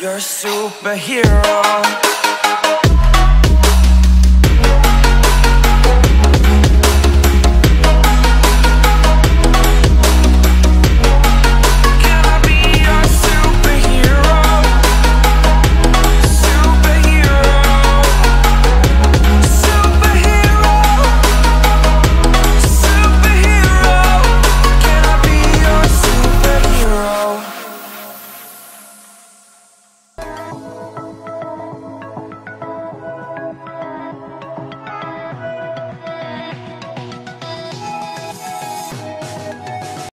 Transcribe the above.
You're a superhero.